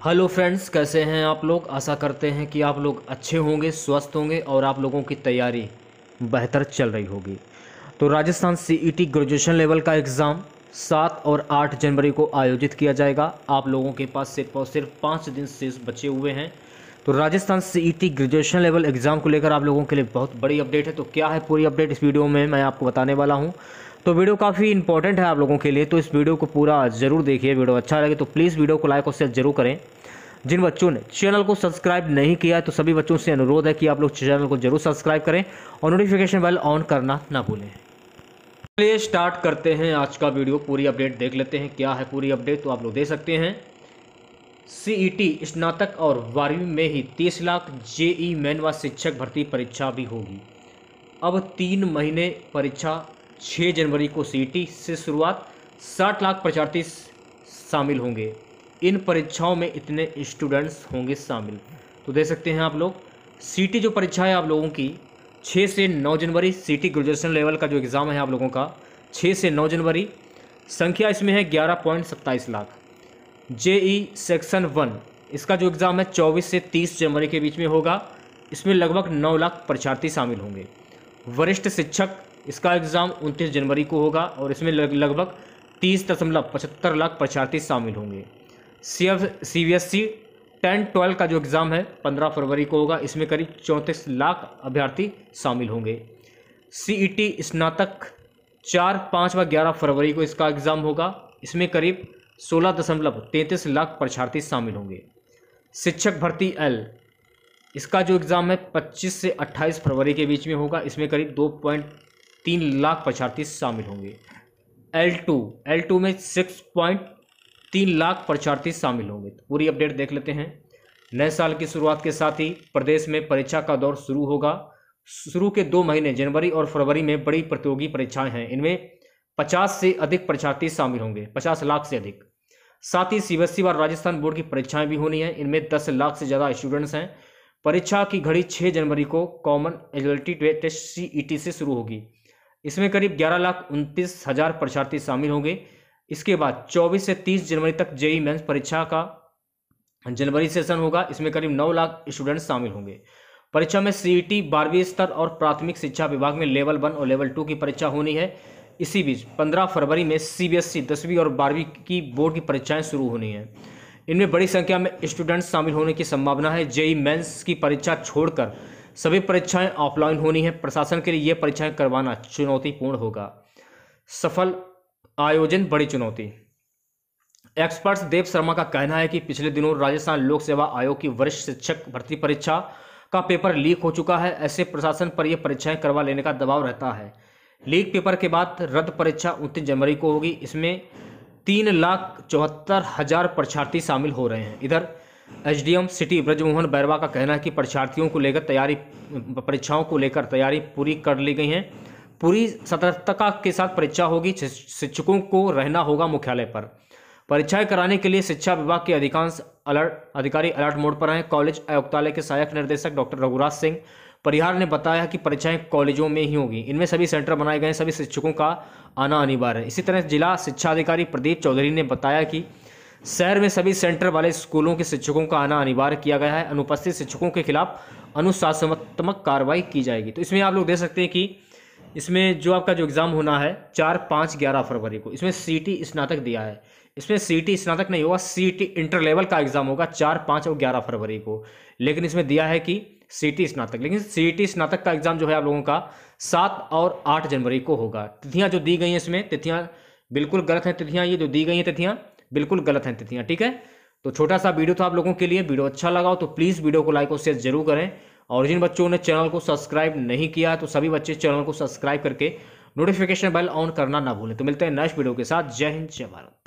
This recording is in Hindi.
हेलो फ्रेंड्स, कैसे हैं आप लोग? आशा करते हैं कि आप लोग अच्छे होंगे, स्वस्थ होंगे और आप लोगों की तैयारी बेहतर चल रही होगी। तो राजस्थान सीईटी ग्रेजुएशन लेवल का एग्ज़ाम सात और आठ जनवरी को आयोजित किया जाएगा। आप लोगों के पास सिर्फ़ और सिर्फ़ पाँच दिन शेष बचे हुए हैं। तो Rajasthan CET graduation level exam को लेकर आप लोगों के लिए बहुत बड़ी अपडेट है। तो क्या है पूरी अपडेट इस वीडियो में मैं आपको बताने वाला हूँ। तो वीडियो काफ़ी इंपॉर्टेंट है आप लोगों के लिए तो इस वीडियो को पूरा ज़रूर देखिए, वीडियो अच्छा लगे तो प्लीज़ वीडियो को लाइक और शेयर ज़रूर करें। जिन बच्चों ने चैनल को सब्सक्राइब नहीं किया है तो सभी बच्चों से अनुरोध है कि आप लोग चैनल को ज़रूर सब्सक्राइब करें और नोटिफिकेशन बेल ऑन करना ना भूलें। चलिए स्टार्ट करते हैं आज का वीडियो, पूरी अपडेट देख लेते हैं क्या है पूरी अपडेट तो आप लोग दे सकते हैं। सीईटी स्नातक और बारहवीं में ही तीस लाख जेई मेन व शिक्षक भर्ती परीक्षा भी होगी। अब तीन महीने परीक्षा छः जनवरी को सीटी से शुरुआत साठ लाख पचासी शामिल होंगे। इन परीक्षाओं में इतने स्टूडेंट्स होंगे शामिल। तो देख सकते हैं आप लोग सीटी जो परीक्षा है आप लोगों की छः से नौ जनवरी सीटी ग्रेजुएशन लेवल का जो एग्ज़ाम है आप लोगों का छः से नौ जनवरी, संख्या इसमें है ग्यारह पॉइंट सत्ताईस लाख। जेई सेक्शन वन, इसका जो एग्ज़ाम है चौबीस से तीस जनवरी के बीच में होगा, इसमें लगभग नौ लाख परीक्षार्थी शामिल होंगे। वरिष्ठ शिक्षक इसका एग्ज़ाम उनतीस जनवरी को होगा और इसमें लगभग तीस दशमलव पचहत्तर लाख परीक्षार्थी शामिल होंगे। C F C B S C ten twelve का जो एग्ज़ाम है, पंद्रह फरवरी को होगा, इसमें करीब चौंतीस लाख अभ्यर्थी शामिल होंगे। सी ई टी स्नातक चार पाँच व ग्यारह फरवरी को इसका एग्ज़ाम होगा, इसमें करीब सोलह दशमलव तैंतीस लाख परीक्षार्थी शामिल होंगे। शिक्षक भर्ती एल, इसका जो एग्ज़ाम है, पच्चीस से अट्ठाईस फरवरी के बीच में होगा, इसमें करीब दो पॉइंट तीन लाख पचासी शामिल होंगे। एल टू एल टू में सिक्स पॉइंट तीन लाख परीक्षार्थी शामिल होंगे। तो पूरी अपडेट देख लेते हैं। नए साल की शुरुआत के साथ ही प्रदेश में परीक्षा का दौर शुरू होगा। शुरू के दो महीने, जनवरी और फरवरी में बड़ी प्रतियोगी परीक्षाएँ हैं। इनमें पचास से अधिक परीक्षार्थी शामिल होंगे, पचास लाख से अधिक। साथ ही सीबीएसई व राजस्थान बोर्ड की परीक्षाएँ भी होनी है। इनमें दस लाख से ज़्यादा स्टूडेंट्स हैं। परीक्षा की घड़ी छः जनवरी को कॉमन एलिजिबिलिटी टेस्ट सी से शुरू होगी। इसमें करीब ग्यारह लाख उनतीस हज़ार परीक्षार्थी शामिल होंगे। इसके बाद 24 से 30 जनवरी तक जेई मेंस परीक्षा का जनवरी सेशन होगा। इसमें करीब 9 लाख स्टूडेंट्स शामिल होंगे। परीक्षा में सीईटी, बारहवीं स्तर और प्राथमिक शिक्षा विभाग में लेवल वन और लेवल टू की परीक्षा होनी है। इसी बीच 15 फरवरी में सीबीएसई, दसवीं और बारहवीं की बोर्ड की परीक्षाएँ शुरू होनी है। इनमें बड़ी संख्या में स्टूडेंट्स शामिल होने की संभावना है। जेई मेंस की परीक्षा छोड़कर सभी परीक्षाएँ ऑफलाइन होनी है। प्रशासन के लिए ये परीक्षाएँ करवाना चुनौतीपूर्ण होगा। सफल आयोजन, बड़ी चुनौती। एक्सपर्ट्स देव शर्मा का कहना है कि पिछले दिनों राजस्थान लोक सेवा आयोग की वरिष्ठ शिक्षक भर्ती परीक्षा का पेपर लीक हो चुका है। ऐसे प्रशासन पर यह परीक्षाएँ करवा लेने का दबाव रहता है। लीक पेपर के बाद रद्द परीक्षा उनतीस जनवरी को होगी। इसमें तीन लाख चौहत्तर हज़ार परीक्षार्थी शामिल हो रहे हैं। इधर एसडीएम सिटी ब्रजमोहन बैरवा का कहना है कि परीक्षार्थियों को लेकर तैयारी, परीक्षाओं को लेकर तैयारी पूरी कर ली गई है। पूरी सतर्कता के साथ परीक्षा होगी शिक्षकों को रहना होगा मुख्यालय पर। परीक्षाएँ कराने के लिए शिक्षा विभाग के अधिकांश अलर्ट, अधिकारी अलर्ट मोड पर हैं। कॉलेज आयुक्तालय के सहायक निर्देशक डॉक्टर रघुराज सिंह परिहार ने बताया कि परीक्षाएँ कॉलेजों में ही होगी। इनमें सभी सेंटर बनाए गए सभी शिक्षकों का आना अनिवार्य है। इसी तरह जिला शिक्षा अधिकारी प्रदीप चौधरी ने बताया कि शहर में सभी सेंटर वाले स्कूलों के शिक्षकों का आना अनिवार्य किया गया है। अनुपस्थित शिक्षकों के खिलाफ अनुशासनात्मक कार्रवाई की जाएगी। तो इसमें आप लोग देख सकते हैं कि इसमें जो आपका जो एग्ज़ाम होना है, चार, पाँच, ग्यारह फरवरी को, इसमें सीटी स्नातक दिया है। इसमें सीटी स्नातक नहीं होगा, सीटी इंटर लेवल का एग्ज़ाम होगा, चार, पाँच और ग्यारह फरवरी को। लेकिन इसमें दिया है कि सीटी स्नातक, लेकिन सीटी स्नातक का एग्ज़ाम जो है आप लोगों का सात और आठ जनवरी को होगा। तिथियाँ जो दी गई हैं इसमें, तिथियाँ बिल्कुल गलत हैं। तिथियाँ ये जो दी गई हैं, तिथियाँ बिल्कुल गलत हैं तिथियाँ, ठीक है? तो छोटा सा वीडियो था आप लोगों के लिए, वीडियो अच्छा लगा हो तो प्लीज़ वीडियो को लाइक और शेयर ज़रूर करें। और जिन बच्चों ने चैनल को सब्सक्राइब नहीं किया तो सभी बच्चे चैनल को सब्सक्राइब करके नोटिफिकेशन बेल ऑन करना ना भूलें। तो मिलते हैं नेक्स्ट वीडियो के साथ। जय हिंद, जय भारत।